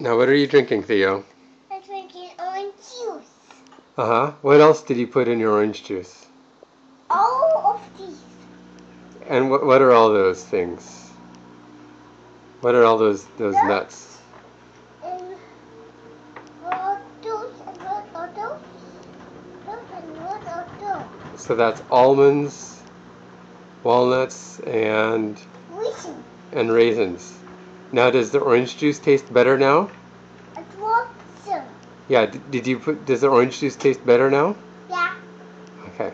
Now, what are you drinking, Theo? I'm drinking orange juice. Uh huh. What else did you put in your orange juice? All of these. And what what are all those things? What are all those those nuts? And what and what are those? Those and what? So that's almonds, walnuts, and Listen, and raisins. Now, does the orange juice taste better now? Yeah, did you put, does the orange juice taste better now? Yeah. Okay.